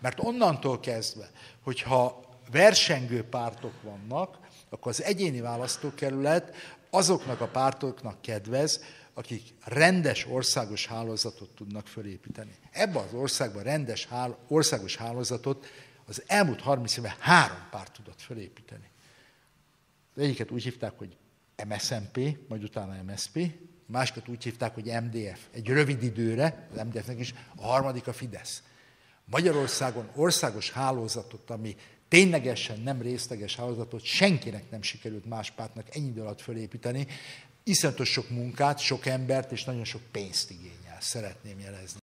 Mert onnantól kezdve, hogyha versengő pártok vannak, akkor az egyéni választókerület azoknak a pártoknak kedvez, akik rendes országos hálózatot tudnak fölépíteni. Ebben az országban rendes hál, országos hálózatot az elmúlt 30 évben három párt tudott fölépíteni. Az egyiket úgy hívták, hogy MSMP, majd utána MSP, másikat úgy hívták, hogy MDF. Egy rövid időre, az MDF-nek is, a harmadik a Fidesz. Magyarországon országos hálózatot, ami ténylegesen nem részleges hálózatot senkinek nem sikerült más pártnak ennyi idő alatt fölépíteni, iszonyatos sok munkát, sok embert és nagyon sok pénzt igényel, szeretném jelezni.